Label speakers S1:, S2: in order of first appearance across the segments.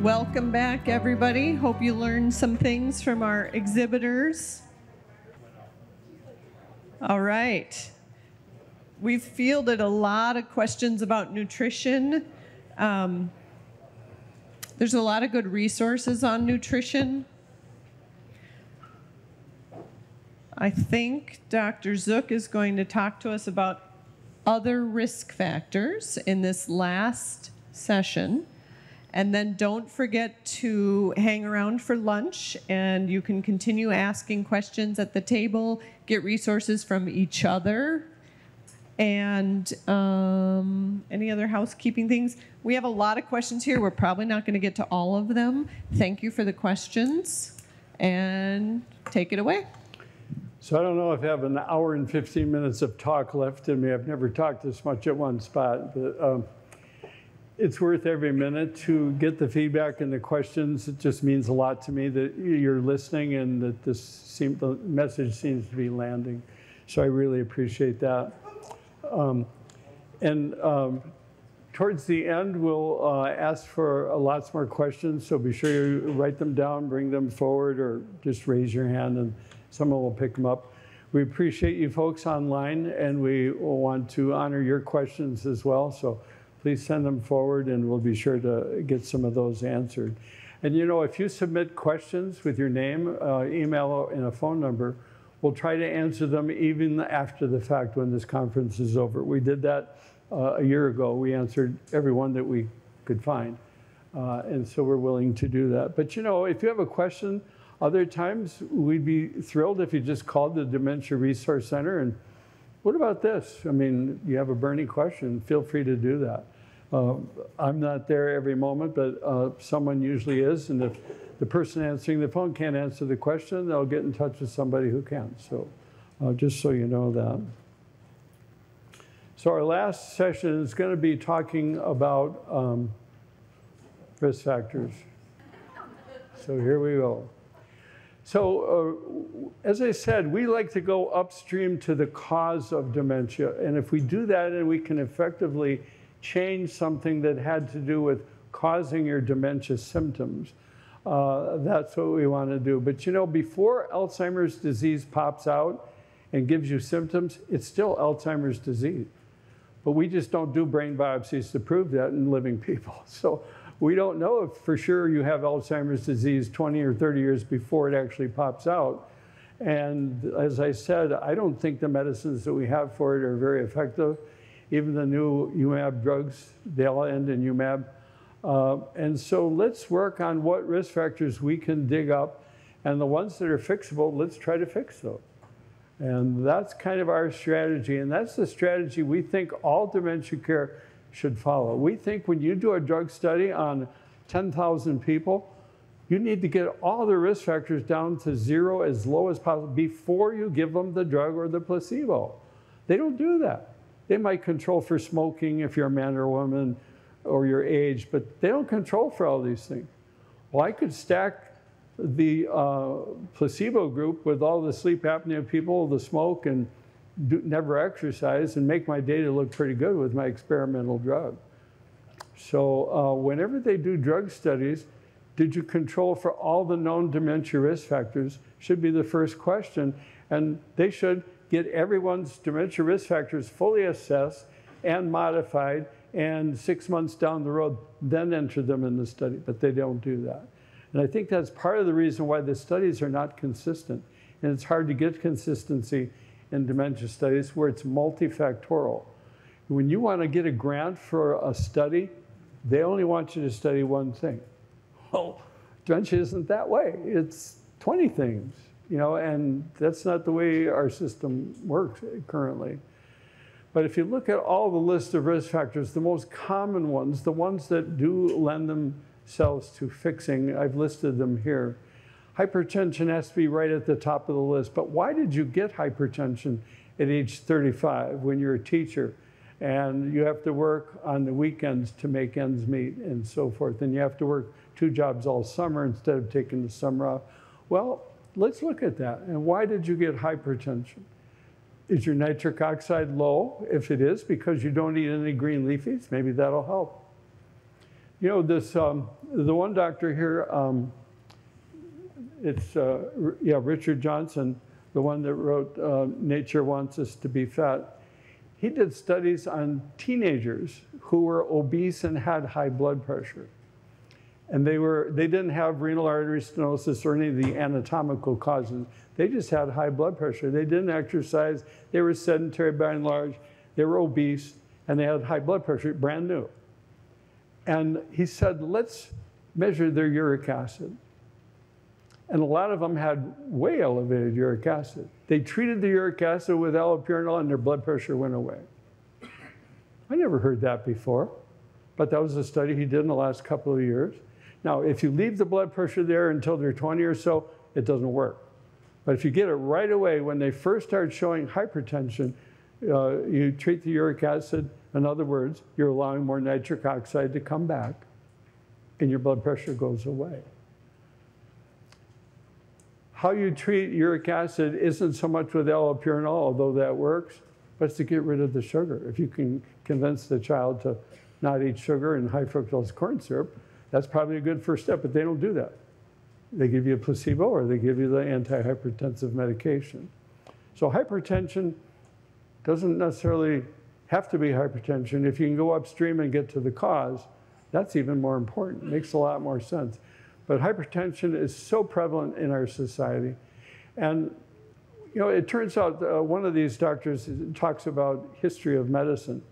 S1: Welcome back, everybody. Hope you learned some things from our exhibitors. All right. We've fielded a lot of questions about nutrition. Um, there's a lot of good resources on nutrition. I think Dr. Zook is going to talk to us about other risk factors in this last session. And then don't forget to hang around for lunch and you can continue asking questions at the table, get resources from each other. And um, any other housekeeping things? We have a lot of questions here. We're probably not going to get to all of them. Thank you for the questions and take it away.
S2: So I don't know if I have an hour and 15 minutes of talk left in me. I've never talked this much at one spot, but um, it's worth every minute to get the feedback and the questions. It just means a lot to me that you're listening and that this seem, the message seems to be landing. So I really appreciate that. Um, and um, towards the end, we'll uh, ask for uh, lots more questions. So be sure you write them down, bring them forward, or just raise your hand and someone will pick them up. We appreciate you folks online and we want to honor your questions as well. So please send them forward and we'll be sure to get some of those answered. And you know, if you submit questions with your name, uh, email, and a phone number, we'll try to answer them even after the fact when this conference is over. We did that uh, a year ago. We answered everyone that we could find. Uh, and so we're willing to do that. But you know, if you have a question, other times, we'd be thrilled if you just called the Dementia Resource Center and, what about this? I mean, you have a burning question, feel free to do that. Uh, I'm not there every moment, but uh, someone usually is, and if the person answering the phone can't answer the question, they'll get in touch with somebody who can. So uh, just so you know that. So our last session is going to be talking about um, risk factors. So here we go. So, uh, as I said, we like to go upstream to the cause of dementia. And if we do that and we can effectively change something that had to do with causing your dementia symptoms, uh, that's what we want to do. But you know, before Alzheimer's disease pops out and gives you symptoms, it's still Alzheimer's disease. But we just don't do brain biopsies to prove that in living people. So we don't know if for sure you have Alzheimer's disease 20 or 30 years before it actually pops out. And as I said, I don't think the medicines that we have for it are very effective. Even the new UMAB drugs, they all end in UMAB. Uh, and so let's work on what risk factors we can dig up. And the ones that are fixable, let's try to fix those. And that's kind of our strategy. And that's the strategy we think all dementia care should follow. We think when you do a drug study on 10,000 people, you need to get all the risk factors down to zero as low as possible before you give them the drug or the placebo. They don't do that. They might control for smoking if you're a man or a woman or your age, but they don't control for all these things. Well, I could stack the uh, placebo group with all the sleep apnea people, the smoke, and do, never exercise and make my data look pretty good with my experimental drug. So uh, whenever they do drug studies, did you control for all the known dementia risk factors should be the first question. And they should get everyone's dementia risk factors fully assessed and modified and six months down the road, then enter them in the study, but they don't do that. And I think that's part of the reason why the studies are not consistent. And it's hard to get consistency in dementia studies where it's multifactorial. When you want to get a grant for a study, they only want you to study one thing. Well, dementia isn't that way. It's 20 things, you know, and that's not the way our system works currently. But if you look at all the list of risk factors, the most common ones, the ones that do lend themselves to fixing, I've listed them here. Hypertension has to be right at the top of the list. But why did you get hypertension at age 35 when you're a teacher? And you have to work on the weekends to make ends meet and so forth. And you have to work two jobs all summer instead of taking the summer off. Well, let's look at that. And why did you get hypertension? Is your nitric oxide low? If it is, because you don't eat any green leafies, maybe that'll help. You know, this, um, the one doctor here, um, it's, uh, yeah, Richard Johnson, the one that wrote uh, Nature Wants Us to Be Fat. He did studies on teenagers who were obese and had high blood pressure. And they, were, they didn't have renal artery stenosis or any of the anatomical causes. They just had high blood pressure. They didn't exercise. They were sedentary by and large. They were obese and they had high blood pressure, brand new. And he said, let's measure their uric acid. And a lot of them had way elevated uric acid. They treated the uric acid with allopurinol and their blood pressure went away. I never heard that before, but that was a study he did in the last couple of years. Now, if you leave the blood pressure there until they're 20 or so, it doesn't work. But if you get it right away when they first start showing hypertension, uh, you treat the uric acid. In other words, you're allowing more nitric oxide to come back, and your blood pressure goes away. How you treat uric acid isn't so much with allopurinol, although that works, but it's to get rid of the sugar. If you can convince the child to not eat sugar and high fructose corn syrup, that's probably a good first step, but they don't do that. They give you a placebo or they give you the antihypertensive medication. So hypertension doesn't necessarily have to be hypertension. If you can go upstream and get to the cause, that's even more important. It makes a lot more sense. But hypertension is so prevalent in our society. And you know, it turns out uh, one of these doctors talks about history of medicine.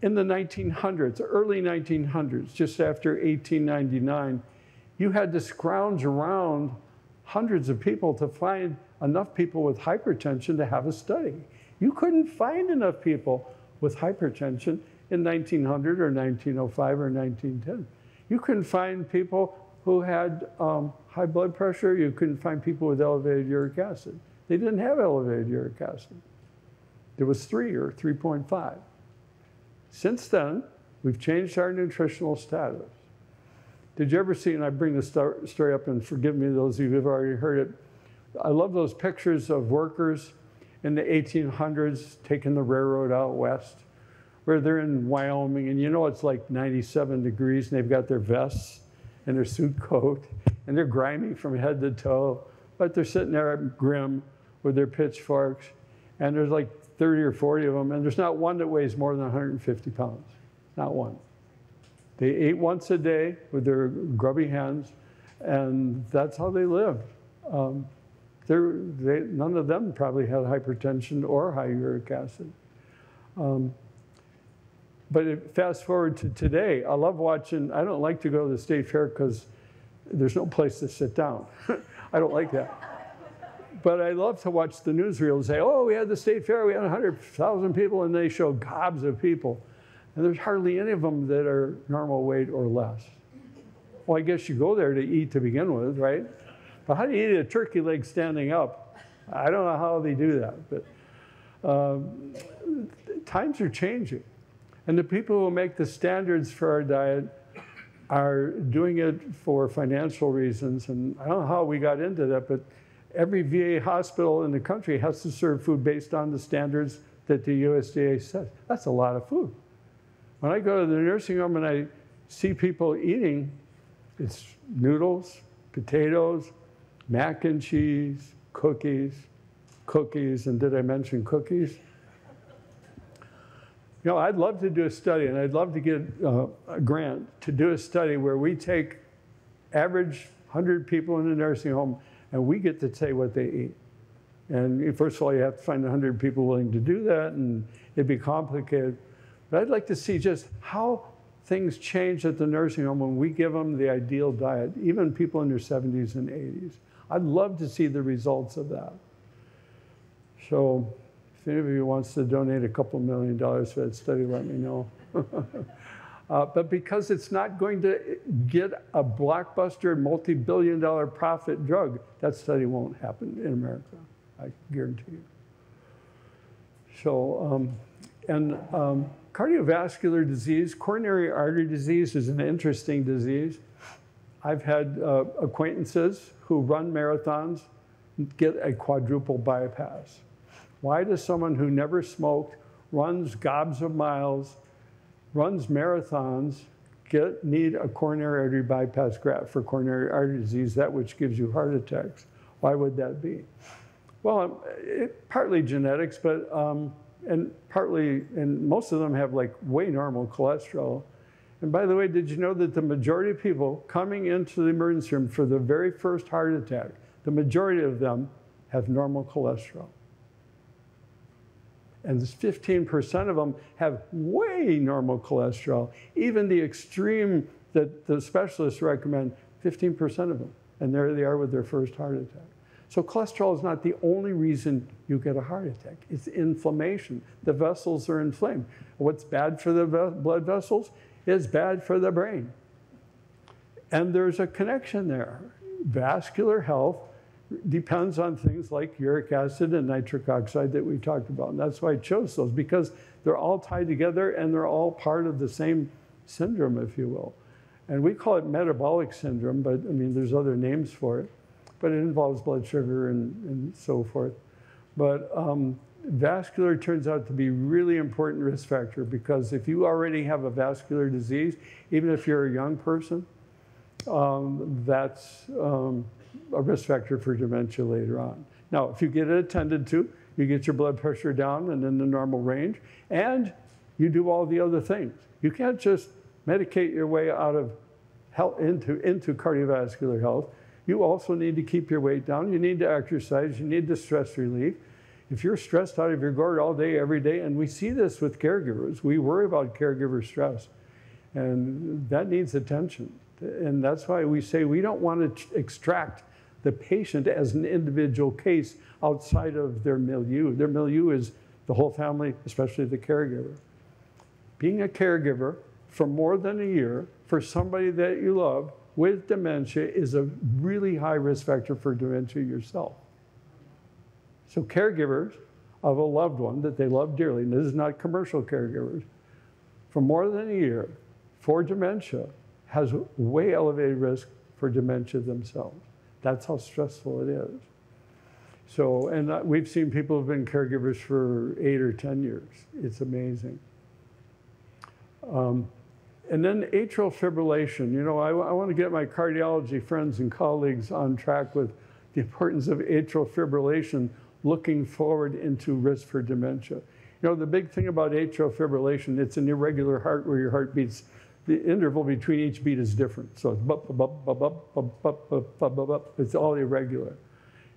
S2: In the 1900s, early 1900s, just after 1899, you had to scrounge around hundreds of people to find enough people with hypertension to have a study. You couldn't find enough people with hypertension in 1900 or 1905 or 1910. You couldn't find people who had um, high blood pressure. You couldn't find people with elevated uric acid. They didn't have elevated uric acid. There was three or 3.5. Since then, we've changed our nutritional status. Did you ever see, and I bring this story up, and forgive me those of you who have already heard it. I love those pictures of workers in the 1800s taking the railroad out west, where they're in Wyoming, and you know it's like 97 degrees, and they've got their vests and their suit coat, and they're grimy from head to toe, but they're sitting there grim with their pitchforks, and there's like 30 or 40 of them, and there's not one that weighs more than 150 pounds. Not one. They ate once a day with their grubby hands, and that's how they lived. Um, they, none of them probably had hypertension or high uric acid. Um, but fast forward to today, I love watching, I don't like to go to the state fair because there's no place to sit down. I don't like that. But I love to watch the newsreel and say, oh, we had the state fair, we had 100,000 people, and they show gobs of people. And there's hardly any of them that are normal weight or less. Well, I guess you go there to eat to begin with, right? But how do you eat a turkey leg standing up? I don't know how they do that, but um, times are changing. And the people who make the standards for our diet are doing it for financial reasons. And I don't know how we got into that, but every VA hospital in the country has to serve food based on the standards that the USDA says. That's a lot of food. When I go to the nursing home and I see people eating, it's noodles, potatoes, mac and cheese, cookies, cookies, and did I mention cookies? You know, I'd love to do a study, and I'd love to get uh, a grant to do a study where we take average 100 people in a nursing home and we get to say what they eat. And first of all, you have to find 100 people willing to do that, and it'd be complicated. But I'd like to see just how things change at the nursing home when we give them the ideal diet, even people in their 70s and 80s. I'd love to see the results of that. So if any wants to donate a couple million dollars for that study, let me know. uh, but because it's not going to get a blockbuster, multi-billion dollar profit drug, that study won't happen in America, I guarantee you. So, um, and um, Cardiovascular disease, coronary artery disease is an interesting disease. I've had uh, acquaintances who run marathons get a quadruple bypass. Why does someone who never smoked, runs gobs of miles, runs marathons, get, need a coronary artery bypass graft for coronary artery disease, that which gives you heart attacks. Why would that be? Well, um, it, partly genetics, but um, and partly, and most of them have like way normal cholesterol. And by the way, did you know that the majority of people coming into the emergency room for the very first heart attack, the majority of them have normal cholesterol? And 15% of them have way normal cholesterol. Even the extreme that the specialists recommend, 15% of them. And there they are with their first heart attack. So cholesterol is not the only reason you get a heart attack. It's inflammation. The vessels are inflamed. What's bad for the blood vessels is bad for the brain. And there's a connection there. Vascular health depends on things like uric acid and nitric oxide that we talked about. And that's why I chose those, because they're all tied together and they're all part of the same syndrome, if you will. And we call it metabolic syndrome, but I mean, there's other names for it but it involves blood sugar and, and so forth. But um, vascular turns out to be really important risk factor because if you already have a vascular disease, even if you're a young person, um, that's um, a risk factor for dementia later on. Now, if you get it attended to, you get your blood pressure down and in the normal range, and you do all the other things. You can't just medicate your way out of health into, into cardiovascular health you also need to keep your weight down. You need to exercise. You need the stress relief. If you're stressed out of your guard all day, every day, and we see this with caregivers, we worry about caregiver stress, and that needs attention. And that's why we say we don't want to extract the patient as an individual case outside of their milieu. Their milieu is the whole family, especially the caregiver. Being a caregiver for more than a year for somebody that you love with dementia is a really high risk factor for dementia yourself. So, caregivers of a loved one that they love dearly, and this is not commercial caregivers, for more than a year for dementia has way elevated risk for dementia themselves. That's how stressful it is. So, and we've seen people who've been caregivers for eight or 10 years. It's amazing. Um, and then atrial fibrillation. You know, I, I want to get my cardiology friends and colleagues on track with the importance of atrial fibrillation looking forward into risk for dementia. You know, the big thing about atrial fibrillation, it's an irregular heart where your heart beats the interval between each beat is different. So it's, it's all irregular.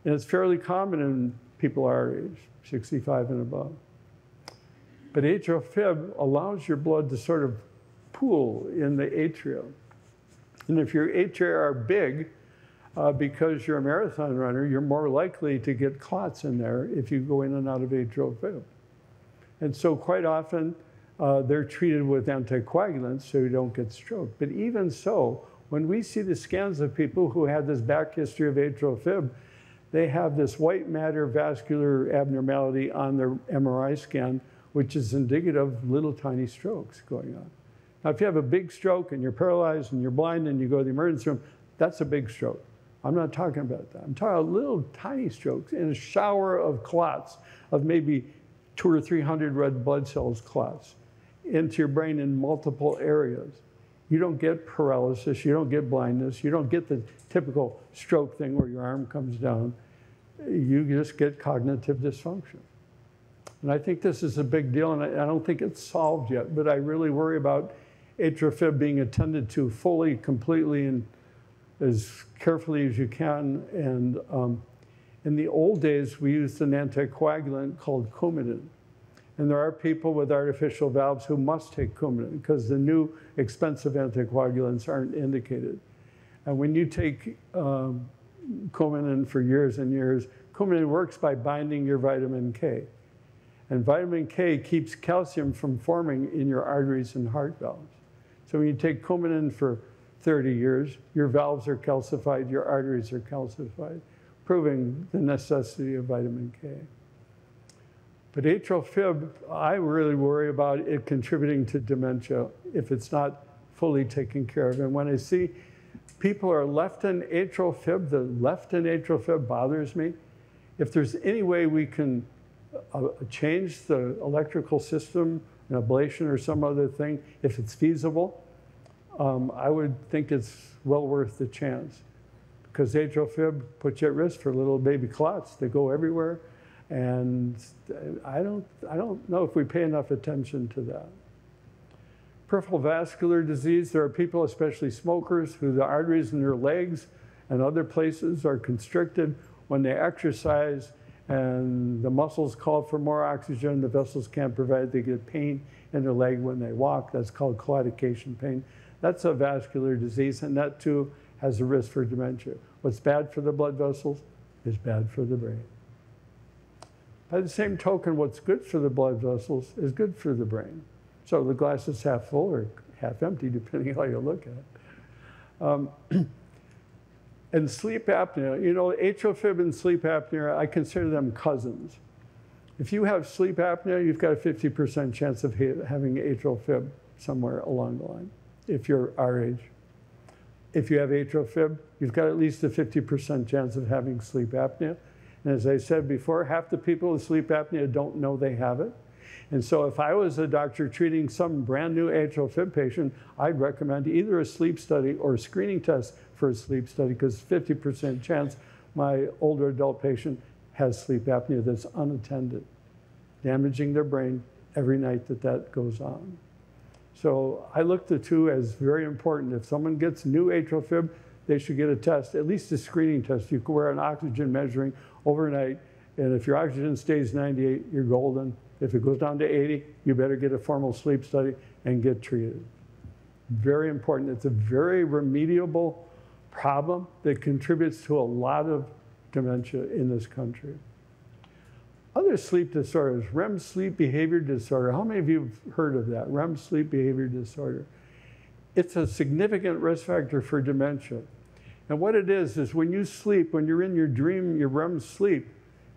S2: And it's fairly common in people our age, 65 and above. But atrial fib allows your blood to sort of pool in the atrium. And if your atria are big, uh, because you're a marathon runner, you're more likely to get clots in there if you go in and out of atrial fib. And so quite often, uh, they're treated with anticoagulants so you don't get stroke. But even so, when we see the scans of people who have this back history of atrial fib, they have this white matter vascular abnormality on their MRI scan, which is indicative of little tiny strokes going on. Now, if you have a big stroke and you're paralyzed and you're blind and you go to the emergency room, that's a big stroke. I'm not talking about that. I'm talking about little tiny strokes in a shower of clots of maybe two or 300 red blood cells clots into your brain in multiple areas. You don't get paralysis, you don't get blindness, you don't get the typical stroke thing where your arm comes down. You just get cognitive dysfunction. And I think this is a big deal, and I, don't think it's solved yet, but I really worry about atrial fib being attended to fully, completely, and as carefully as you can. And um, in the old days, we used an anticoagulant called Coumadin. And there are people with artificial valves who must take Coumadin because the new expensive anticoagulants aren't indicated. And when you take um, Coumadin for years and years, Coumadin works by binding your vitamin K. And vitamin K keeps calcium from forming in your arteries and heart valves. So when you take Coumadin for 30 years, your valves are calcified, your arteries are calcified, proving the necessity of vitamin K. But atrial fib, I really worry about it contributing to dementia if it's not fully taken care of. And when I see people are left in atrial fib, the left in atrial fib bothers me. If there's any way we can uh, change the electrical system an ablation or some other thing, if it's feasible, um, I would think it's well worth the chance because atrial fib puts you at risk for little baby clots. They go everywhere. And I don't, I don't know if we pay enough attention to that. Peripheral vascular disease, there are people, especially smokers, who the arteries in their legs and other places are constricted when they exercise and the muscles call for more oxygen, the vessels can't provide, they get pain in their leg when they walk. That's called claudication pain. That's a vascular disease, and that too has a risk for dementia. What's bad for the blood vessels is bad for the brain. By the same token, what's good for the blood vessels is good for the brain. So the glass is half full or half empty, depending on how you look at it. Um, and sleep apnea, you know, atrial fib and sleep apnea, I consider them cousins. If you have sleep apnea, you've got a 50% chance of having atrial fib somewhere along the line, if you're our age. If you have atrial fib, you've got at least a 50% chance of having sleep apnea. And as I said before, half the people with sleep apnea don't know they have it. And so if I was a doctor treating some brand new atrial fib patient, I'd recommend either a sleep study or a screening test for a sleep study because 50% chance my older adult patient has sleep apnea that's unattended, damaging their brain every night that that goes on. So I look the two as very important. If someone gets new atrial fib, they should get a test, at least a screening test. You can wear an oxygen measuring overnight, and if your oxygen stays 98, you're golden. If it goes down to 80, you better get a formal sleep study and get treated. Very important. It's a very remediable problem that contributes to a lot of dementia in this country. Other sleep disorders, REM sleep behavior disorder. How many of you have heard of that? REM sleep behavior disorder. It's a significant risk factor for dementia. And what it is, is when you sleep, when you're in your dream, your REM sleep,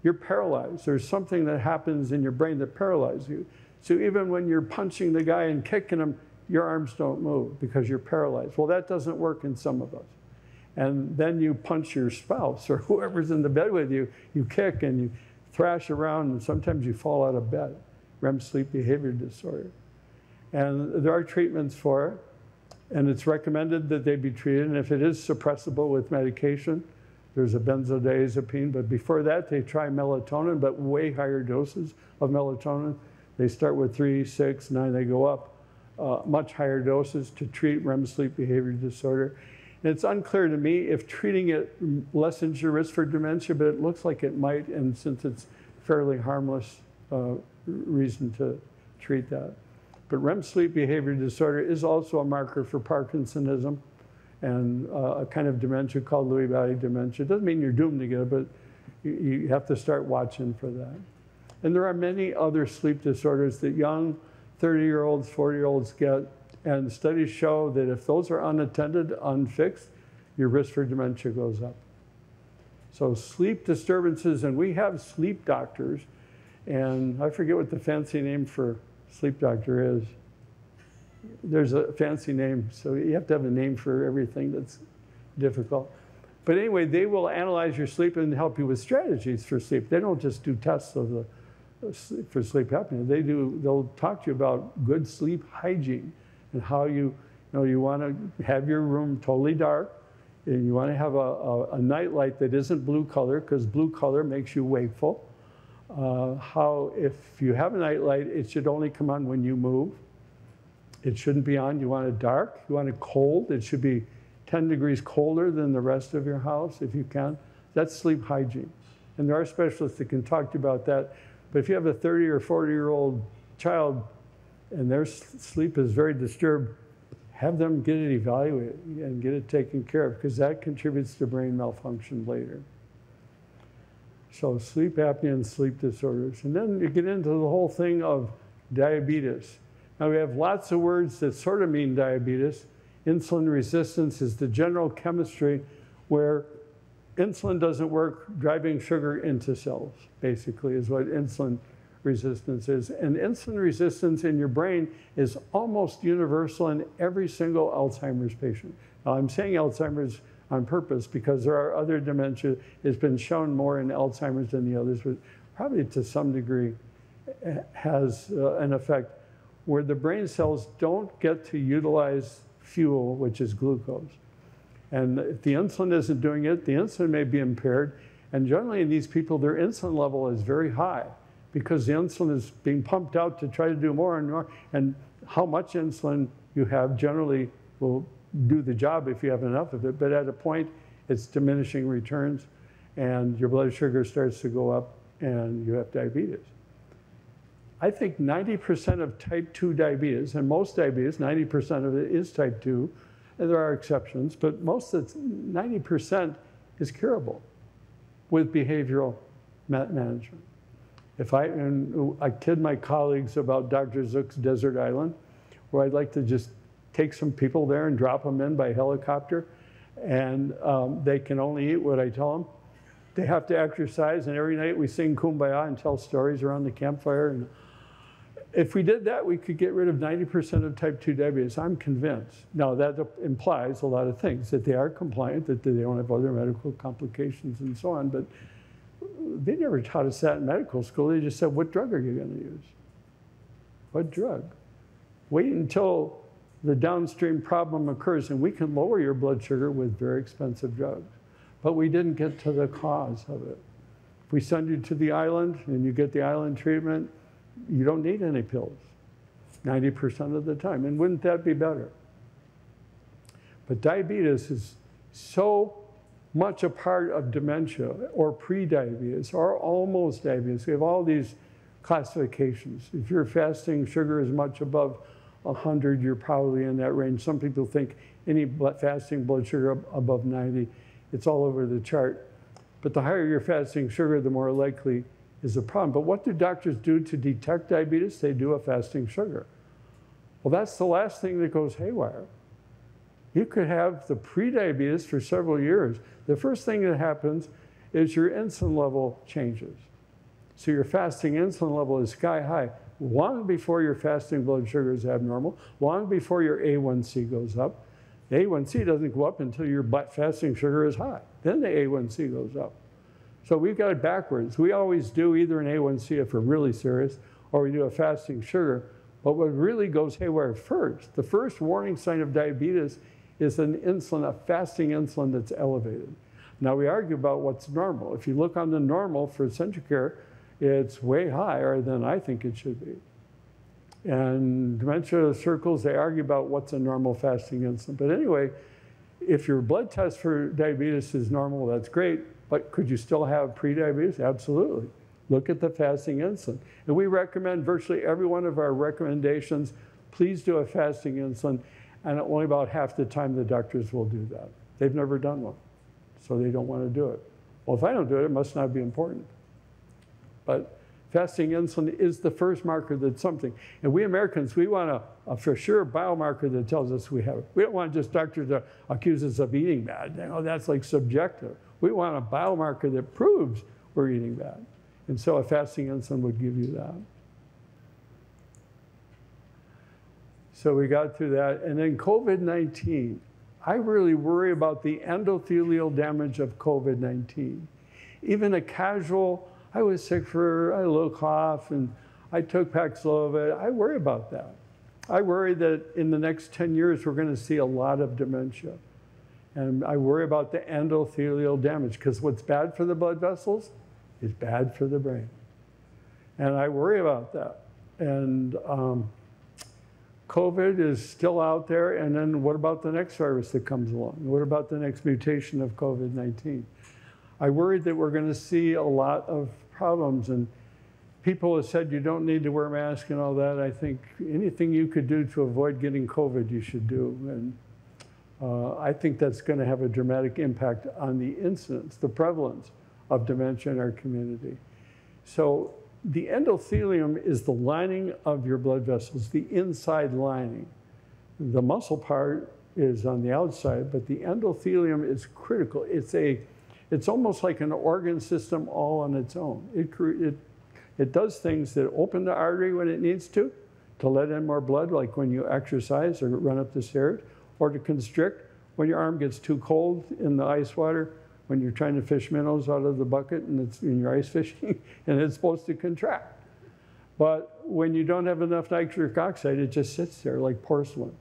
S2: you're paralyzed. There's something that happens in your brain that paralyzes you. So even when you're punching the guy and kicking him, your arms don't move because you're paralyzed. Well, that doesn't work in some of us and then you punch your spouse or whoever's in the bed with you, you kick and you thrash around, and sometimes you fall out of bed. REM sleep behavior disorder. And there are treatments for it, and it's recommended that they be treated. And if it is suppressible with medication, there's a benzodiazepine. But before that, they try melatonin, but way higher doses of melatonin. They start with three, six, nine, they go up uh, much higher doses to treat REM sleep behavior disorder. And it's unclear to me if treating it lessens your risk for dementia, but it looks like it might, and since it's fairly harmless uh, reason to treat that. But REM sleep behavior disorder is also a marker for Parkinsonism and uh, a kind of dementia called Lewy body dementia. It doesn't mean you're doomed to get it, but you, you have to start watching for that. And there are many other sleep disorders that young 30 year olds, 40 year olds get and studies show that if those are unattended, unfixed, your risk for dementia goes up. So sleep disturbances, and we have sleep doctors, and I forget what the fancy name for sleep doctor is. There's a fancy name, so you have to have a name for everything that's difficult. But anyway, they will analyze your sleep and help you with strategies for sleep. They don't just do tests of the for sleep apnea. They do. They'll talk to you about good sleep hygiene and how you, you know, you want to have your room totally dark, and you want to have a, a, a night light that isn't blue color because blue color makes you wakeful. Uh, how, if you have a night light, it should only come on when you move. It shouldn't be on. You want it dark. You want it cold. It should be 10 degrees colder than the rest of your house if you can. That's sleep hygiene. And there are specialists that can talk to you about that. But if you have a 30 or 40 year old child and their sleep is very disturbed, have them get it evaluated and get it taken care of because that contributes to brain malfunction later. So sleep apnea and sleep disorders. And then you get into the whole thing of diabetes. Now we have lots of words that sort of mean diabetes. Insulin resistance is the general chemistry where insulin doesn't work driving sugar into cells, basically, is what insulin resistance is. And insulin resistance in your brain is almost universal in every single Alzheimer's patient. Now, I'm saying Alzheimer's on purpose because there are other dementia. It's been shown more in Alzheimer's than the others, but probably to some degree has uh, an effect where the brain cells don't get to utilize fuel, which is glucose. And if the insulin isn't doing it, the insulin may be impaired. And generally, in these people, their insulin level is very high because the insulin is being pumped out to try to do more and more. And how much insulin you have generally will do the job if you have enough of it. But at a point, it's diminishing returns, and your blood sugar starts to go up, and you have diabetes. I think 90% of type 2 diabetes, and most diabetes, 90% of it is type 2, and there are exceptions, but most of it, 90% is curable with behavioral management. If I, and I kid my colleagues about Dr. Zook's desert island, where I'd like to just take some people there and drop them in by helicopter, and um, they can only eat what I tell them. They have to exercise, and every night we sing kumbaya and tell stories around the campfire. And if we did that, we could get rid of 90% of type 2 diabetes. I'm convinced. Now, that implies a lot of things that they are compliant, that they don't have other medical complications, and so on. But they never taught us that in medical school. They just said, What drug are you going to use? What drug? Wait until the downstream problem occurs, and we can lower your blood sugar with very expensive drugs. But we didn't get to the cause of it. If we send you to the island and you get the island treatment, you don't need any pills 90% of the time. And wouldn't that be better? But diabetes is so much a part of dementia or pre-diabetes or almost diabetes. We have all these classifications. If your fasting sugar is much above 100, you're probably in that range. Some people think any fasting blood sugar above 90, it's all over the chart. But the higher your fasting sugar, the more likely is a problem. But what do doctors do to detect diabetes? They do a fasting sugar. Well, that's the last thing that goes haywire. You could have the prediabetes for several years. The first thing that happens is your insulin level changes. So your fasting insulin level is sky high long before your fasting blood sugar is abnormal, long before your A1C goes up. The A1C doesn't go up until your fasting sugar is high. Then the A1C goes up. So we've got it backwards. We always do either an A1C if we're really serious, or we do a fasting sugar. But what really goes haywire first, the first warning sign of diabetes is an insulin, a fasting insulin that's elevated. Now we argue about what's normal. If you look on the normal for CentraCare, it's way higher than I think it should be. And dementia circles, they argue about what's a normal fasting insulin. But anyway, if your blood test for diabetes is normal, that's great. But could you still have prediabetes? Absolutely. Look at the fasting insulin. And we recommend virtually every one of our recommendations. Please do a fasting insulin. And only about half the time the doctors will do that. They've never done one, so they don't want to do it. Well, if I don't do it, it must not be important. But fasting insulin is the first marker that's something. And we Americans, we want a, a, for sure biomarker that tells us we have it. We don't want just doctors to accuse us of eating bad. You know, that's like subjective. We want a biomarker that proves we're eating bad. And so a fasting insulin would give you that. So we got through that. And then COVID 19. I really worry about the endothelial damage of COVID 19. Even a casual I was sick for a little cough and I took Paxlovid. I worry about that. I worry that in the next 10 years, we're going to see a lot of dementia. And I worry about the endothelial damage because what's bad for the blood vessels is bad for the brain. And I worry about that. And um, COVID is still out there. And then what about the next virus that comes along? What about the next mutation of COVID 19? I worry that we're going to see a lot of problems. And people have said you don't need to wear a mask and all that. I think anything you could do to avoid getting COVID, you should do. And uh, I think that's going to have a dramatic impact on the incidence, the prevalence of dementia in our community. So the endothelium is the lining of your blood vessels, the inside lining. The muscle part is on the outside, but the endothelium is critical. It's a it's almost like an organ system all on its own. It, it, it does things that open the artery when it needs to, to let in more blood, like when you exercise or run up the stairs, or to constrict when your arm gets too cold in the ice water, when you're trying to fish minnows out of the bucket and it's in your ice fishing, and it's supposed to contract. But when you don't have enough nitric oxide, it just sits there like porcelain.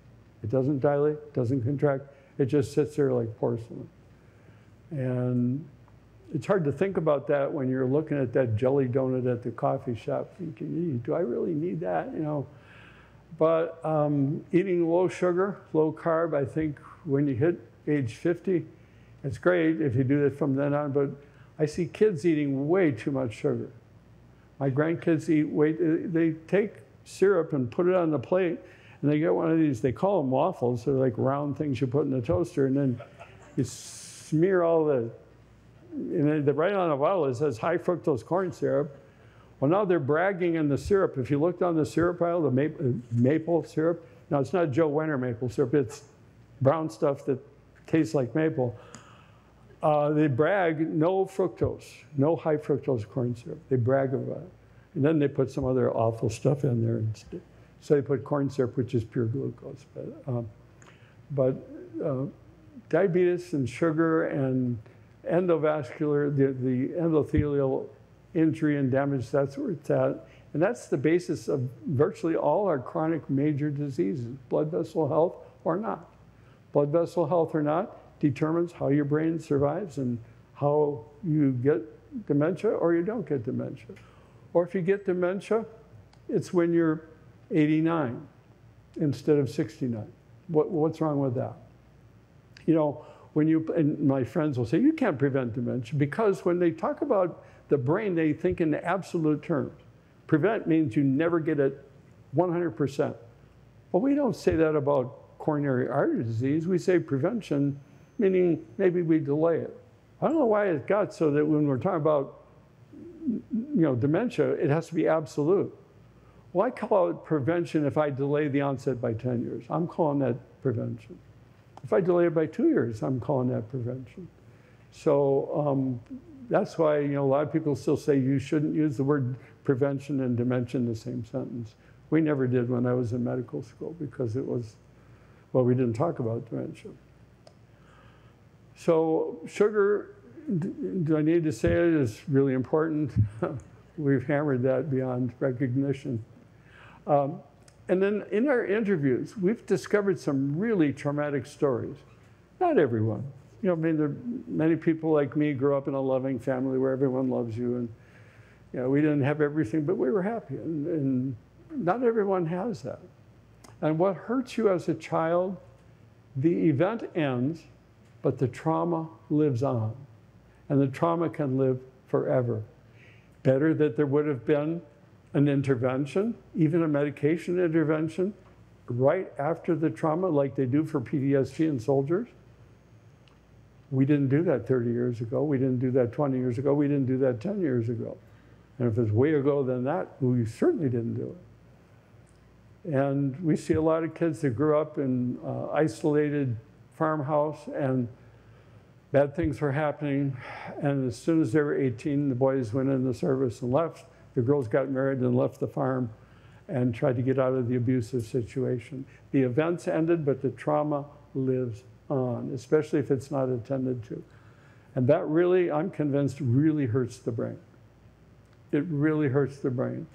S2: It doesn't dilate, doesn't contract. It just sits there like porcelain. And it's hard to think about that when you're looking at that jelly donut at the coffee shop, thinking, do I really need that? You know. But um, eating low sugar, low carb, I think when you hit age 50, it's great if you do that from then on. But I see kids eating way too much sugar. My grandkids eat way, they take syrup and put it on the plate, and they get one of these, they call them waffles. They're like round things you put in the toaster, and then you smear all the, and then right on the bottle it says high fructose corn syrup. Well, now they're bragging in the syrup. If you looked on the syrup aisle, the maple, maple syrup, now it's not Joe Wenner maple syrup, it's brown stuff that tastes like maple. Uh, they brag no fructose, no high fructose corn syrup. They brag about it. And then they put some other awful stuff in there instead. So they put corn syrup, which is pure glucose. But, um, but uh, diabetes and sugar and endovascular, the, the endothelial injury and damage, that's where it's at. And that's the basis of virtually all our chronic major diseases, blood vessel health or not. Blood vessel health or not determines how your brain survives and how you get dementia or you don't get dementia. Or if you get dementia, it's when you're 89 instead of 69. What, what's wrong with that? You know, when you, and my friends will say, you can't prevent dementia because when they talk about the brain, they think in absolute terms. Prevent means you never get it 100%. Well, we don't say that about coronary artery disease. We say prevention, meaning maybe we delay it. I don't know why it got so that when we're talking about you know, dementia, it has to be absolute. Well, I call it prevention if I delay the onset by 10 years. I'm calling that prevention. If I delay it by two years, I'm calling that prevention. So um, that's why you know a lot of people still say you shouldn't use the word prevention and dementia in the same sentence. We never did when I was in medical school because it was, well, we didn't talk about dementia. So sugar do I need to say it is really important? We've hammered that beyond recognition. Um, and then in our interviews, we've discovered some really traumatic stories. Not everyone. You know, I mean, there, are many people like me grew up in a loving family where everyone loves you, and you know, we didn't have everything, but we were happy. And, and not everyone has that. And what hurts you as a child, the event ends, but the trauma lives on and the trauma can live forever. Better that there would have been an intervention, even a medication intervention, right after the trauma, like they do for PTSD in soldiers. We didn't do that 30 years ago. We didn't do that 20 years ago. We didn't do that 10 years ago. And if it's way ago than that, we certainly didn't do it. And we see a lot of kids that grew up in uh, isolated farmhouse and bad things were happening. And as soon as they were 18, the boys went in the service and left. The girls got married and left the farm and tried to get out of the abusive situation. The events ended, but the trauma lives on, especially if it's not attended to. And that really, I'm convinced, really hurts the brain. It really hurts the brain.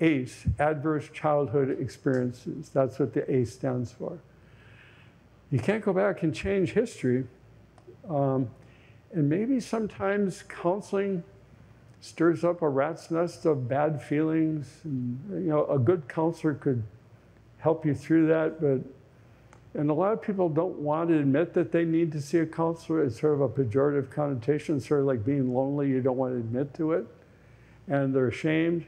S2: ACE, Adverse Childhood Experiences, that's what the ACE stands for. You can't go back and change history, um, and maybe sometimes counseling stirs up a rat's nest of bad feelings. And, you know, a good counselor could help you through that, but and a lot of people don't want to admit that they need to see a counselor. It's sort of a pejorative connotation, sort of like being lonely. You don't want to admit to it, and they're ashamed.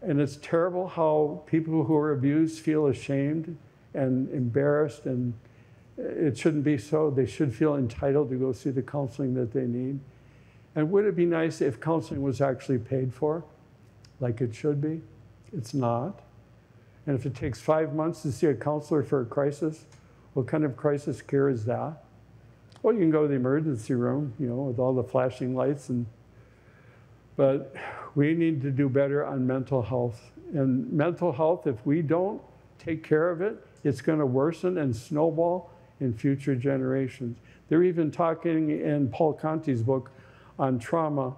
S2: And it's terrible how people who are abused feel ashamed and embarrassed and it shouldn't be so. They should feel entitled to go see the counseling that they need. And would it be nice if counseling was actually paid for, like it should be? It's not. And if it takes five months to see a counselor for a crisis, what kind of crisis care is that? Well, you can go to the emergency room, you know, with all the flashing lights and but we need to do better on mental health. And mental health, if we don't take care of it, it's going to worsen and snowball in future generations. They're even talking in Paul Conti's book on trauma,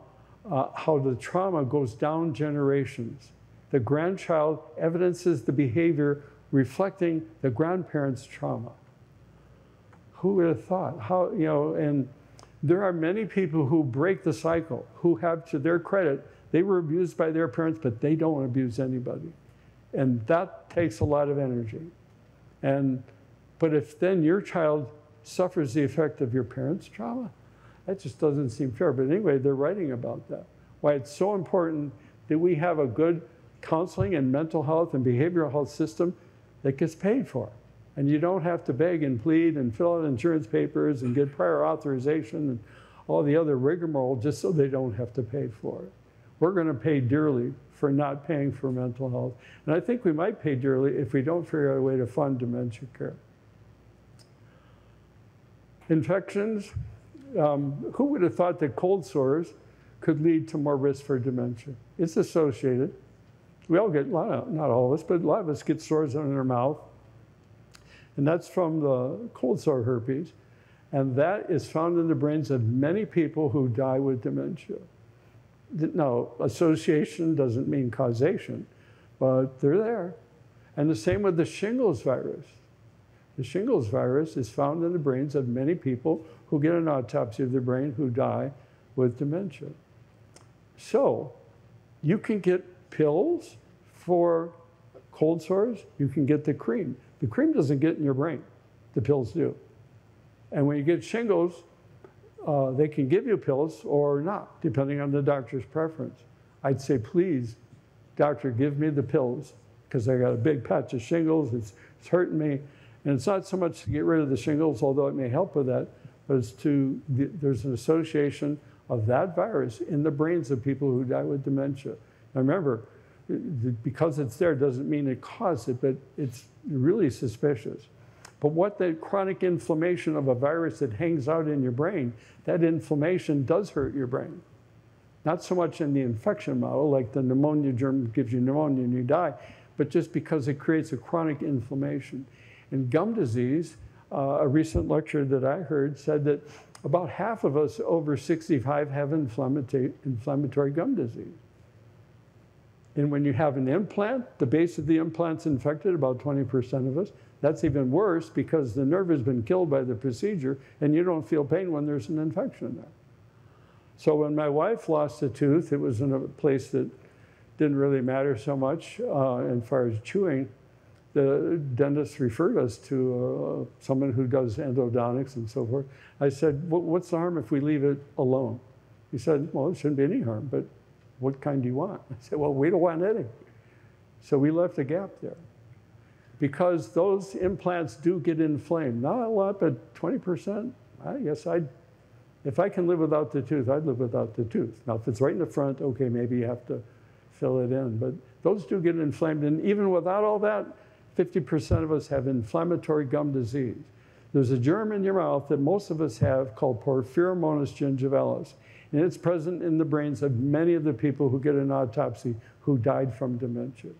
S2: uh, how the trauma goes down generations. The grandchild evidences the behavior reflecting the grandparents' trauma. Who would have thought? How, you know, and there are many people who break the cycle, who have, to their credit, they were abused by their parents, but they don't abuse anybody. And that takes a lot of energy. And, but if then your child suffers the effect of your parents' trauma, that just doesn't seem fair. But anyway, they're writing about that. Why it's so important that we have a good counseling and mental health and behavioral health system that gets paid for. And you don't have to beg and plead and fill out insurance papers and get prior authorization and all the other rigmarole just so they don't have to pay for it. We're going to pay dearly for not paying for mental health. And I think we might pay dearly if we don't figure out a way to fund dementia care. Infections. Um, who would have thought that cold sores could lead to more risk for dementia? It's associated. We all get, of, not all of us, but a lot of us get sores on our mouth and that's from the cold sore herpes. And that is found in the brains of many people who die with dementia. Now, association doesn't mean causation, but they're there. And the same with the shingles virus. The shingles virus is found in the brains of many people who get an autopsy of their brain who die with dementia. So, you can get pills for cold sores, you can get the cream. The cream doesn't get in your brain, the pills do. And when you get shingles, uh, they can give you pills or not, depending on the doctor's preference. I'd say, please, doctor, give me the pills because I got a big patch of shingles. It's, it's hurting me. And it's not so much to get rid of the shingles, although it may help with that, it's to, there's an association of that virus in the brains of people who die with dementia. Now remember, because it's there doesn't mean it caused it, but it's really suspicious. But what the chronic inflammation of a virus that hangs out in your brain, that inflammation does hurt your brain. Not so much in the infection model, like the pneumonia germ gives you pneumonia and you die, but just because it creates a chronic inflammation. In gum disease, uh, a recent lecture that I heard said that about half of us over 65 have inflammatory, gum disease. And when you have an implant, the base of the implant's infected, about 20% of us. That's even worse because the nerve has been killed by the procedure and you don't feel pain when there's an infection there. So when my wife lost a tooth, it was in a place that didn't really matter so much uh, as far as chewing. The dentist referred us to uh, someone who does endodontics and so forth. I said, what's the harm if we leave it alone? He said, well, it shouldn't be any harm, but what kind do you want? I said, Well, we don't want any. So we left a gap there. Because those implants do get inflamed. Not a lot, but 20%. I guess I'd, if I can live without the tooth, I'd live without the tooth. Now, if it's right in the front, okay, maybe you have to fill it in. But those do get inflamed. And even without all that, 50% of us have inflammatory gum disease. There's a germ in your mouth that most of us have called Porphyromonas gingivalis and it's present in the brains of many of the people who get an autopsy who died from dementia.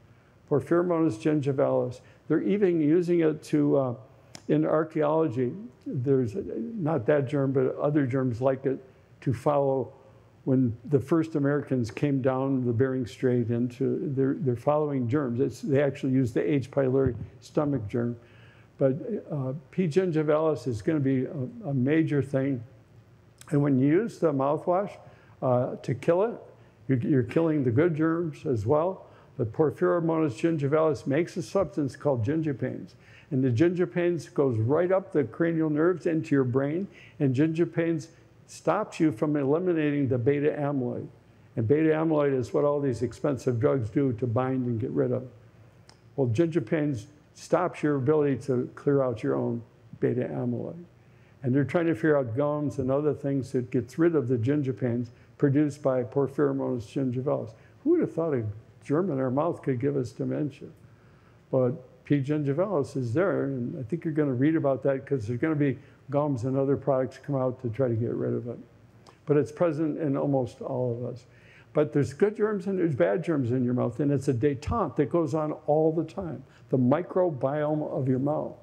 S2: Porphyromonas gingivalis. They're even using it to, uh, in archaeology, there's not that germ, but other germs like it to follow when the first Americans came down the Bering Strait into, they're, they're following germs. It's, they actually use the H. pylori stomach germ. But uh, P. gingivalis is going to be a, a major thing and when you use the mouthwash uh, to kill it, you're, you're, killing the good germs as well. But Porphyromonas gingivalis makes a substance called gingipains. And the gingipains goes right up the cranial nerves into your brain, and gingipains stops you from eliminating the beta amyloid. And beta amyloid is what all these expensive drugs do to bind and get rid of. Well, gingipains stops your ability to clear out your own beta amyloid. And they're trying to figure out gums and other things that gets rid of the gingipains produced by Porphyromonas gingivalis. Who would have thought a germ in our mouth could give us dementia? But P. gingivalis is there, and I think you're going to read about that because there's going to be gums and other products come out to try to get rid of it. But it's present in almost all of us. But there's good germs and there's bad germs in your mouth, and it's a detente that goes on all the time. The microbiome of your mouth.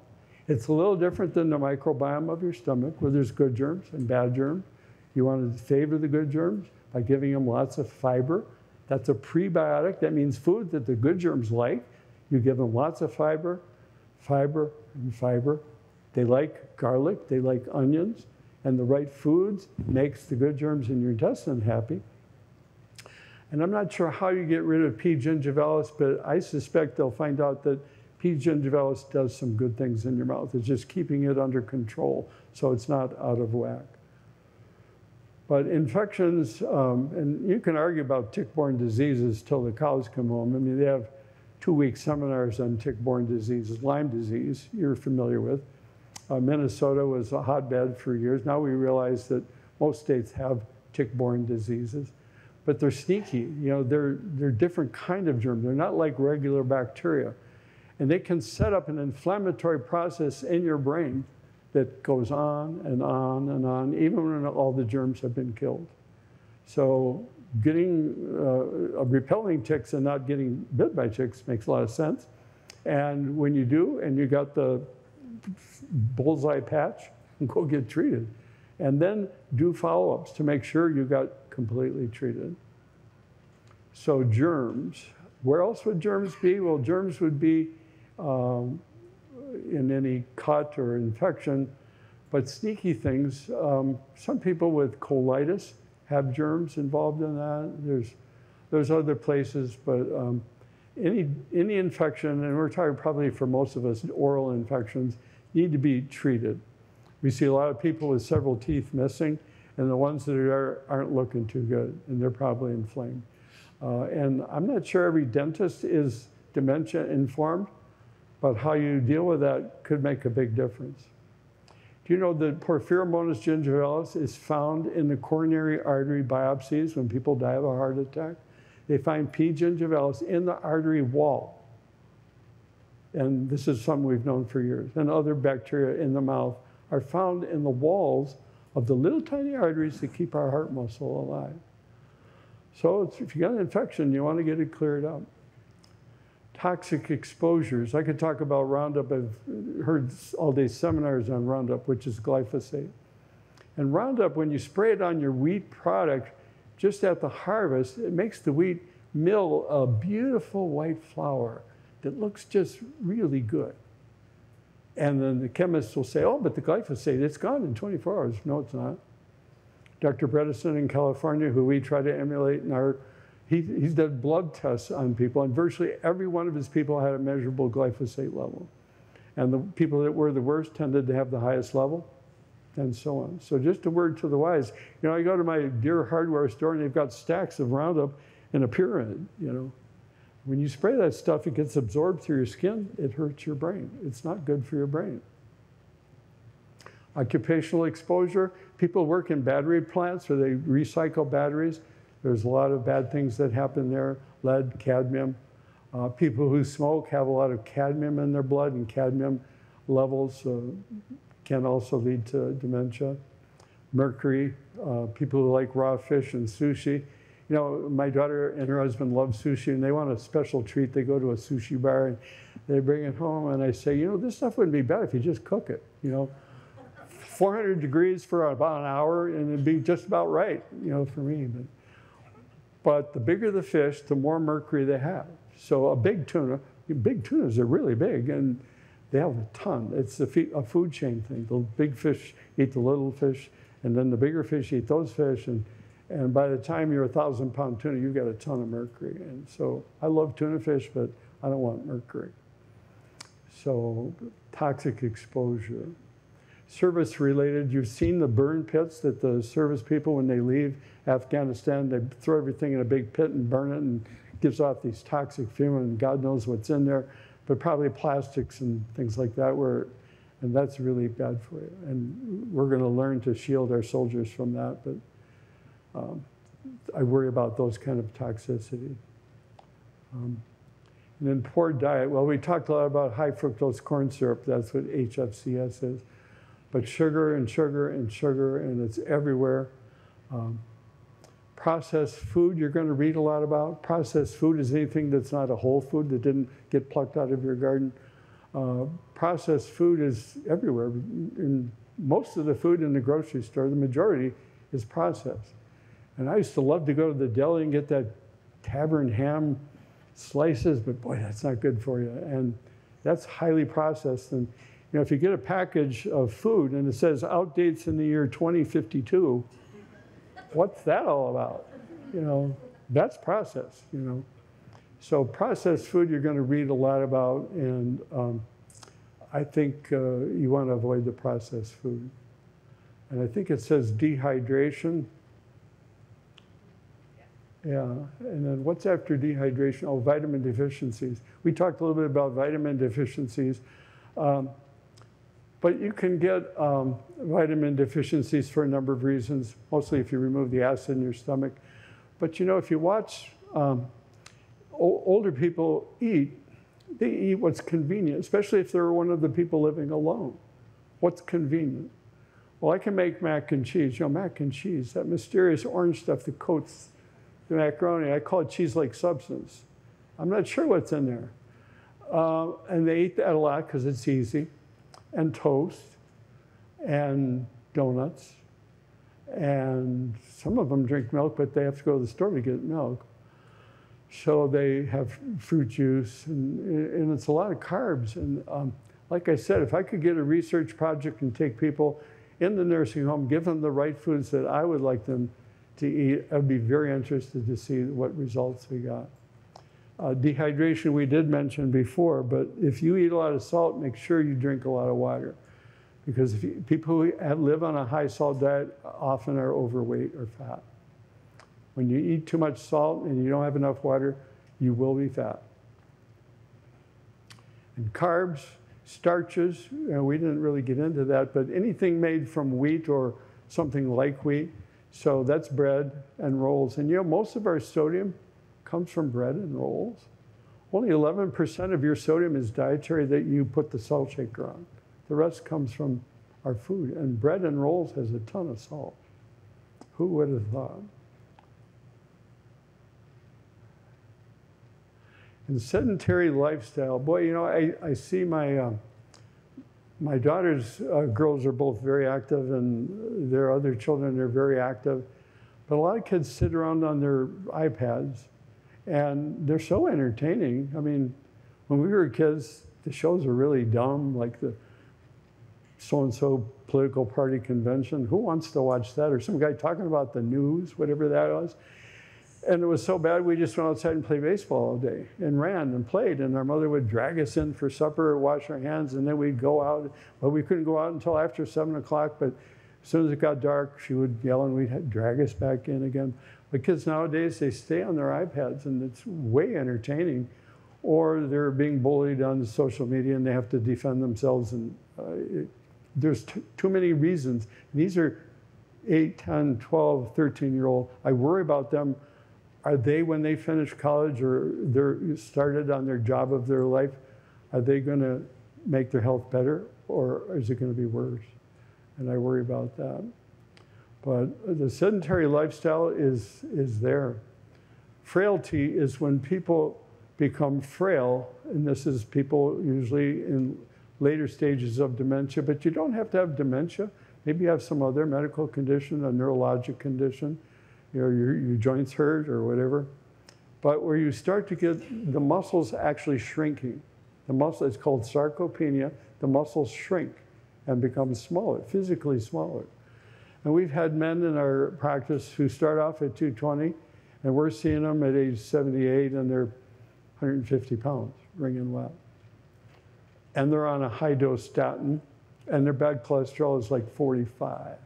S2: It's a little different than the microbiome of your stomach where there's good germs and bad germs. You want to favor the good germs by giving them lots of fiber. That's a prebiotic. That means food that the good germs like. You give them lots of fiber, fiber, and fiber. They like garlic, they like onions, and the right foods makes the good germs in your intestine happy. And I'm not sure how you get rid of P. gingivalis, but I suspect they'll find out that P. gingivalis does some good things in your mouth. It's just keeping it under control so it's not out of whack. But infections, um, and you can argue about tick-borne diseases till the cows come home. I mean, they have two-week seminars on tick-borne diseases. Lyme disease, you're familiar with. Uh, Minnesota was a hotbed for years. Now we realize that most states have tick-borne diseases, but they're sneaky. You know, they're, they're different kind of germs. They're not like regular bacteria. And they can set up an inflammatory process in your brain that goes on and on and on, even when all the germs have been killed. So getting, uh, repelling ticks and not getting bit by ticks makes a lot of sense. And when you do, and you got the bullseye patch, and go get treated. And then do follow-ups to make sure you got completely treated. So germs, where else would germs be? Well, germs would be um, in any cut or infection. But sneaky things, um, some people with colitis have germs involved in that. There's, there's other places, but um, any, any infection, and we're talking probably for most of us, oral infections, need to be treated. We see a lot of people with several teeth missing, and the ones that are, aren't looking too good, and they're probably inflamed. Uh, and I'm not sure every dentist is dementia informed, but how you deal with that could make a big difference. Do you know that Porphyromonas gingivalis is found in the coronary artery biopsies when people die of a heart attack? They find P. gingivalis in the artery wall. And this is something we've known for years. And other bacteria in the mouth are found in the walls of the little tiny arteries that keep our heart muscle alive. So if you got an infection, you want to get it cleared up toxic exposures. I could talk about Roundup. I've heard all day seminars on Roundup, which is glyphosate. And Roundup, when you spray it on your wheat product, just at the harvest, it makes the wheat mill a beautiful white flour that looks just really good. And then the chemists will say, oh, but the glyphosate, it's gone in 24 hours. No, it's not. Dr. Bredesen in California, who we try to emulate in our he, he's done blood tests on people, and virtually every one of his people had a measurable glyphosate level. And the people that were the worst tended to have the highest level, and so on. So just a word to the wise. You know, I go to my dear hardware store, and they've got stacks of Roundup in a pyramid, you know. When you spray that stuff, it gets absorbed through your skin. It hurts your brain. It's not good for your brain. Occupational exposure. People work in battery plants where they recycle batteries. There's a lot of bad things that happen there, lead, cadmium. Uh, people who smoke have a lot of cadmium in their blood, and cadmium levels uh, can also lead to dementia. Mercury, uh, people who like raw fish and sushi. You know, my daughter and her husband love sushi, and they want a special treat. They go to a sushi bar and they bring it home, and I say, you know, this stuff wouldn't be bad if you just cook it. You know, 400 degrees for about an hour, and it'd be just about right. You know, for me. But, but the bigger the fish, the more mercury they have. So a big tuna, big tunas are really big and they have a ton. It's a, a food chain thing. The big fish eat the little fish and then the bigger fish eat those fish. And, and by the time you're a thousand pound tuna, you've got a ton of mercury. And so I love tuna fish, but I don't want mercury. So toxic exposure. Service related, you've seen the burn pits that the service people, when they leave, Afghanistan, they throw everything in a big pit and burn it and gives off these toxic fumes and God knows what's in there, but probably plastics and things like that where, and that's really bad for you. And we're going to learn to shield our soldiers from that, but um, I worry about those kind of toxicity. Um, and then poor diet. Well, we talked a lot about high fructose corn syrup. That's what HFCS is. But sugar and sugar and sugar, and it's everywhere. Um, processed food you're going to read a lot about. Processed food is anything that's not a whole food that didn't get plucked out of your garden. Uh, processed food is everywhere. In most of the food in the grocery store, the majority is processed. And I used to love to go to the deli and get that tavern ham slices, but boy, that's not good for you. And that's highly processed. And You know, if you get a package of food and it says outdates in the year 2052, what's that all about? You know, that's processed, you know. So processed food you're going to read a lot about, and um, I think uh, you want to avoid the processed food. And I think it says dehydration. Yeah, and then what's after dehydration? Oh, vitamin deficiencies. We talked a little bit about vitamin deficiencies. Um, but you can get um, vitamin deficiencies for a number of reasons, mostly if you remove the acid in your stomach. But you know, if you watch um, older people eat, they eat what's convenient, especially if they're one of the people living alone. What's convenient? Well, I can make mac and cheese. You know, mac and cheese, that mysterious orange stuff that coats the macaroni, I call it cheese-like substance. I'm not sure what's in there. Uh, and they eat that a lot because it's easy and toast and donuts. And some of them drink milk, but they have to go to the store to get milk. So they have fruit juice, and, and it's a lot of carbs. And um, like I said, if I could get a research project and take people in the nursing home, give them the right foods that I would like them to eat, I'd be very interested to see what results we got. Uh, dehydration we did mention before, but if you eat a lot of salt, make sure you drink a lot of water. Because you, people who live on a high salt diet often are overweight or fat. When you eat too much salt and you don't have enough water, you will be fat. And carbs, starches, you know, we didn't really get into that, but anything made from wheat or something like wheat, so that's bread and rolls. And you know, most of our sodium comes from bread and rolls. Only 11% of your sodium is dietary that you put the salt shaker on. The rest comes from our food. And bread and rolls has a ton of salt. Who would have thought? And sedentary lifestyle. Boy, you know, I, I see my, uh, my daughter's uh, girls are both very active, and their other children are very active. But a lot of kids sit around on their iPads and they're so entertaining. I mean, when we were kids, the shows were really dumb, like the so and so political party convention. Who wants to watch that? Or some guy talking about the news, whatever that was. And it was so bad, we just went outside and played baseball all day and ran and played. And our mother would drag us in for supper, wash our hands, and then we'd go out. But we couldn't go out until after seven o'clock. But as soon as it got dark, she would yell and we'd drag us back in again. The kids nowadays, they stay on their iPads and it's way entertaining. Or they're being bullied on social media and they have to defend themselves. And uh, it, there's too many reasons. These are 8, 10, 12, 13 year old. I worry about them. Are they, when they finish college or they're started on their job of their life, are they going to make their health better or is it going to be worse? And I worry about that. But the sedentary lifestyle is, is there. Frailty is when people become frail, and this is people usually in later stages of dementia, but you don't have to have dementia. Maybe you have some other medical condition, a neurologic condition, you know, your, your joints hurt or whatever. But where you start to get the muscles actually shrinking. The muscle, it's called sarcopenia. The muscles shrink and become smaller, physically smaller. And we've had men in our practice who start off at 220, and we're seeing them at age 78 and they're 150 pounds, ringing well. And they're on a high dose statin, and their bad cholesterol is like 45.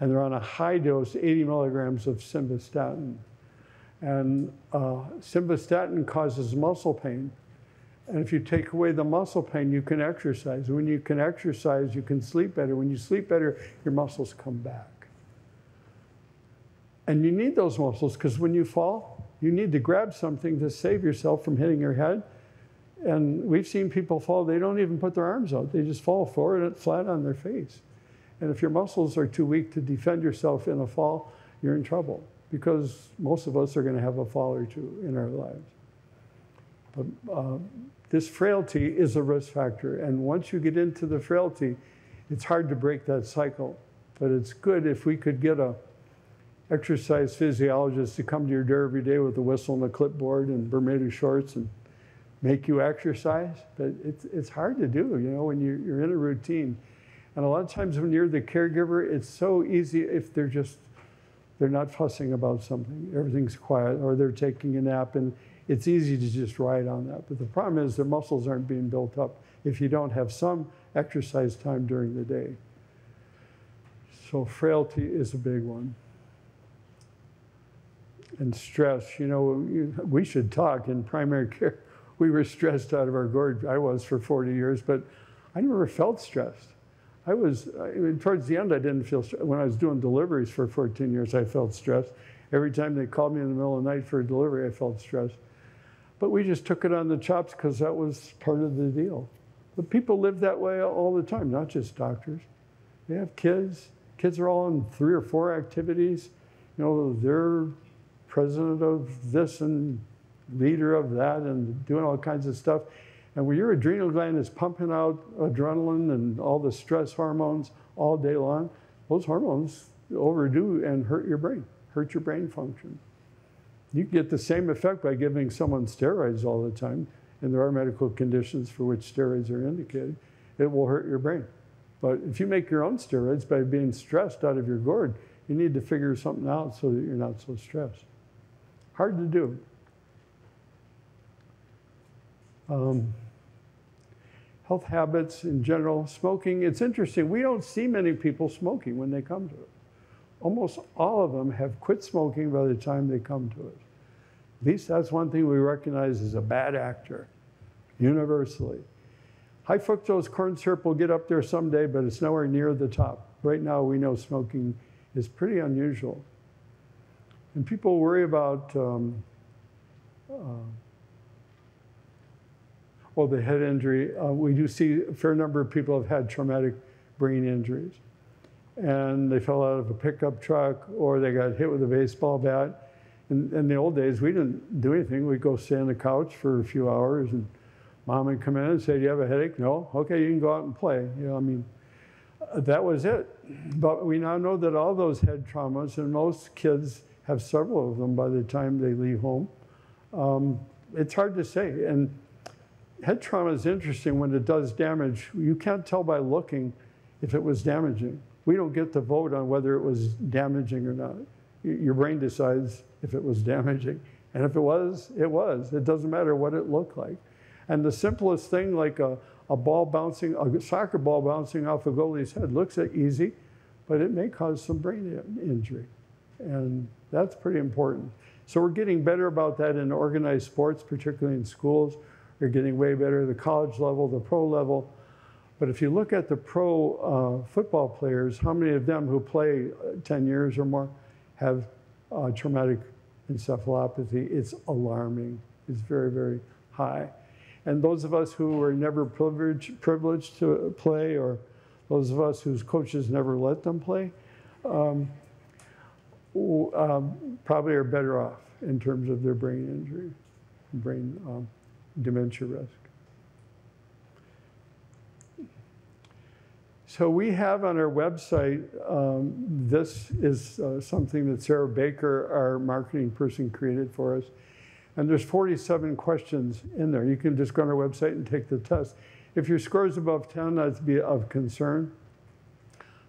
S2: And they're on a high dose, 80 milligrams of simvastatin. And uh, simvastatin causes muscle pain. And if you take away the muscle pain, you can exercise. When you can exercise, you can sleep better. When you sleep better, your muscles come back. And you need those muscles because when you fall, you need to grab something to save yourself from hitting your head. And we've seen people fall, they don't even put their arms out, they just fall forward flat on their face. And if your muscles are too weak to defend yourself in a fall, you're in trouble because most of us are going to have a fall or two in our lives. But uh, this frailty is a risk factor. And once you get into the frailty, it's hard to break that cycle. But it's good if we could get a exercise physiologist to come to your door every day with a whistle and a clipboard and Bermuda shorts and make you exercise, but it's, it's hard to do, you know, when you're, you're in a routine. And a lot of times when you're the caregiver, it's so easy if they're just, they're not fussing about something, everything's quiet, or they're taking a nap, and it's easy to just ride on that. But the problem is their muscles aren't being built up if you don't have some exercise time during the day. So frailty is a big one. And stress, you know, we should talk in primary care. We were stressed out of our gourd. I was for 40 years, but I never felt stressed. I was, I mean, towards the end, I didn't feel. When I was doing deliveries for 14 years, I felt stressed. Every time they called me in the middle of the night for a delivery, I felt stressed. But we just took it on the chops because that was part of the deal. But people live that way all the time, not just doctors. They have kids. Kids are all in three or four activities. You know, they're president of this and leader of that and doing all kinds of stuff. And when your adrenal gland is pumping out adrenaline and all the stress hormones all day long, those hormones overdo and hurt your brain, hurt your brain function. You get the same effect by giving someone steroids all the time, and there are medical conditions for which steroids are indicated. It will hurt your brain. But if you make your own steroids by being stressed out of your gourd, you need to figure something out so that you're not so stressed. Hard to do. Um, health habits in general, smoking. It's interesting. We don't see many people smoking when they come to us almost all of them have quit smoking by the time they come to us. At least that's one thing we recognize as a bad actor, universally. High fructose corn syrup will get up there someday, but it's nowhere near the top. Right now, we know smoking is pretty unusual. And people worry about, um, uh, the head injury. Uh, we do see a fair number of people have had traumatic brain injuries and they fell out of a pickup truck or they got hit with a baseball bat. In, in the old days, we didn't do anything. We'd go sit on the couch for a few hours and mom would come in and say, do you have a headache? No. Okay, you can go out and play. You know, I mean, that was it. But we now know that all those head traumas, and most kids have several of them by the time they leave home. Um, it's hard to say. And head trauma is interesting when it does damage. You can't tell by looking if it was damaging we don't get to vote on whether it was damaging or not. Your brain decides if it was damaging. And if it was, it was. It doesn't matter what it looked like. And the simplest thing, like a, a ball bouncing, a soccer ball bouncing off a goalie's head, looks easy, but it may cause some brain injury. And that's pretty important. So we're getting better about that in organized sports, particularly in schools. We're getting way better the college level, the pro level. But if you look at the pro uh, football players, how many of them who play uh, 10 years or more have uh, traumatic encephalopathy? It's alarming. It's very, very high. And those of us who were never privileged, privileged to play, or those of us whose coaches never let them play, um, um, probably are better off in terms of their brain injury, brain um, dementia risk. So we have on our website, um, this is uh, something that Sarah Baker, our marketing person, created for us. And there's 47 questions in there. You can just go on our website and take the test. If your score is above 10, that'd be of concern.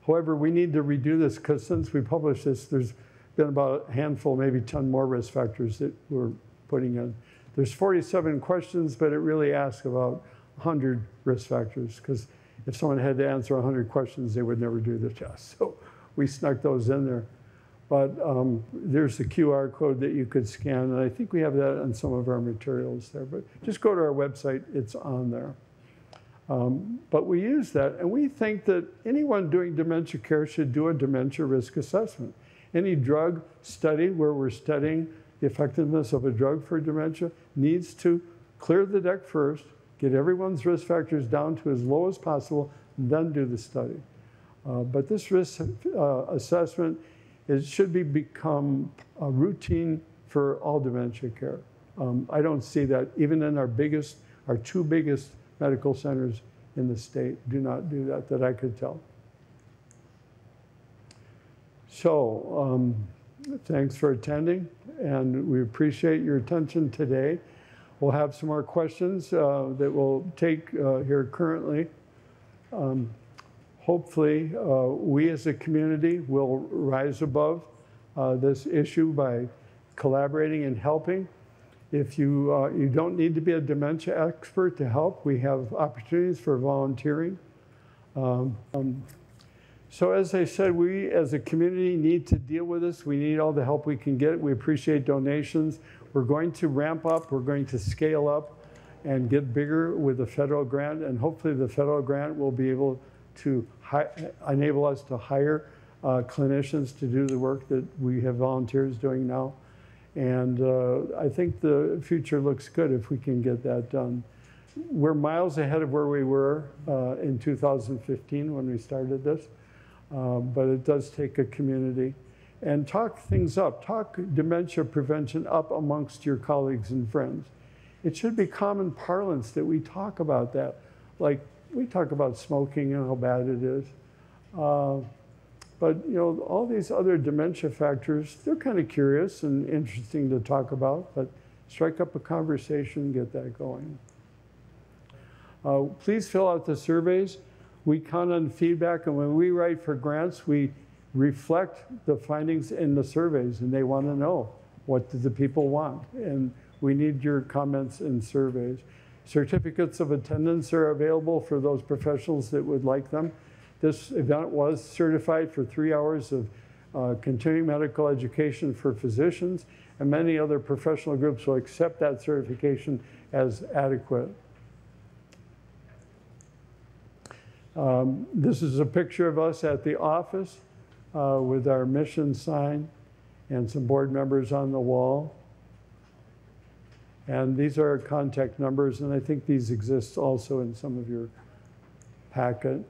S2: However, we need to redo this because since we published this, there's been about a handful, maybe 10 more risk factors that we're putting in. There's 47 questions, but it really asks about 100 risk factors because if someone had to answer 100 questions, they would never do the test. So we snuck those in there. But um, there's a QR code that you could scan, and I think we have that on some of our materials there. But just go to our website, it's on there. Um, but we use that, and we think that anyone doing dementia care should do a dementia risk assessment. Any drug study where we're studying the effectiveness of a drug for dementia needs to clear the deck first, get everyone's risk factors down to as low as possible, and then do the study. Uh, but this risk uh, assessment it should be become a routine for all dementia care. Um, I don't see that even in our biggest, our two biggest medical centers in the state do not do that, that I could tell. So um, thanks for attending, and we appreciate your attention today. We'll have some more questions uh, that we'll take uh, here currently. Um, hopefully, uh, we as a community will rise above uh, this issue by collaborating and helping. If you, uh, you don't need to be a dementia expert to help, we have opportunities for volunteering. Um, um, so as I said, we as a community need to deal with this. We need all the help we can get. We appreciate donations. We're going to ramp up. We're going to scale up and get bigger with the federal grant. And hopefully the federal grant will be able to enable us to hire uh, clinicians to do the work that we have volunteers doing now. And uh, I think the future looks good if we can get that done. We're miles ahead of where we were uh, in 2015 when we started this. Um, but it does take a community. And talk things up, talk dementia prevention up amongst your colleagues and friends. It should be common parlance that we talk about that. Like we talk about smoking and how bad it is. Uh, but you know, all these other dementia factors, they're kind of curious and interesting to talk about, but strike up a conversation, get that going. Uh, please fill out the surveys we count on feedback, and when we write for grants, we reflect the findings in the surveys, and they want to know what do the people want, and we need your comments and surveys. Certificates of attendance are available for those professionals that would like them. This event was certified for three hours of uh, continuing medical education for physicians, and many other professional groups will accept that certification as adequate. Um, this is a picture of us at the office uh, with our mission sign and some board members on the wall. And these are contact numbers, and I think these exist also in some of your packet.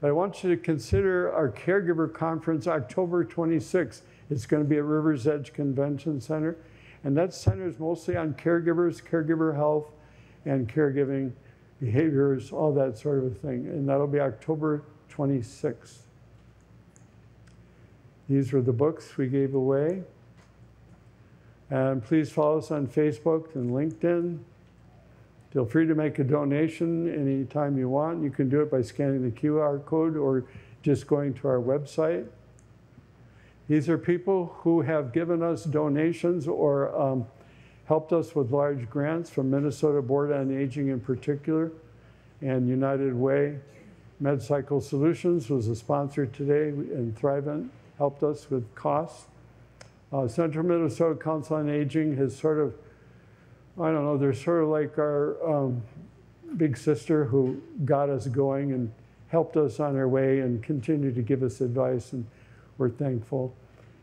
S2: But I want you to consider our caregiver conference October 26th. It's going to be at Rivers Edge Convention Center. And that center is mostly on caregivers, caregiver health, and caregiving behaviors, all that sort of thing. And that'll be October 26th. These were the books we gave away. And please follow us on Facebook and LinkedIn. Feel free to make a donation anytime you want. You can do it by scanning the QR code or just going to our website. These are people who have given us donations or um, helped us with large grants from Minnesota Board on Aging in particular and United Way. MedCycle Solutions was a sponsor today, and Thrivent helped us with costs. Uh, Central Minnesota Council on Aging has sort of, I don't know, they're sort of like our um, big sister who got us going and helped us on our way and continue to give us advice, and we're thankful.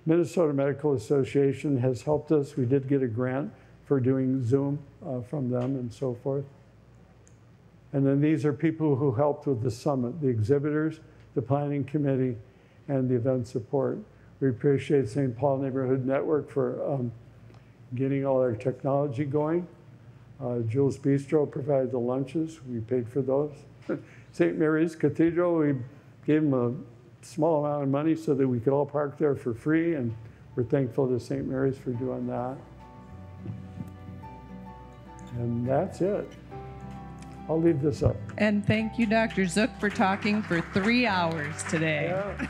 S2: Minnesota Medical Association has helped us. We did get a grant for doing Zoom uh, from them and so forth. And then these are people who helped with the summit, the exhibitors, the planning committee, and the event support. We appreciate St. Paul Neighborhood Network for um, getting all our technology going. Uh, Jules Bistro provided the lunches. We paid for those. St. Mary's Cathedral, we gave them a small amount of money so that we could all park there for free, and we're thankful to St. Mary's for doing that. And that's it. I'll leave this up.
S1: And thank you, Dr. Zook, for talking for three hours today.
S2: Yeah,